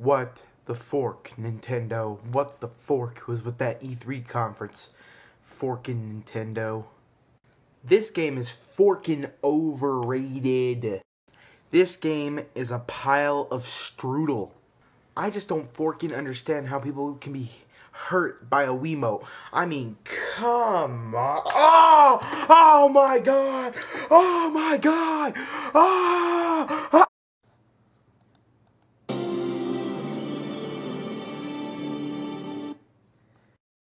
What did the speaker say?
What the fork, Nintendo? What the fork was with that E3 conference? Forking Nintendo. This game is forkin overrated. This game is a pile of strudel. I just don't forkin understand how people can be hurt by a Wiimote. I mean, come on. Oh! Oh my god! Oh my god! Oh!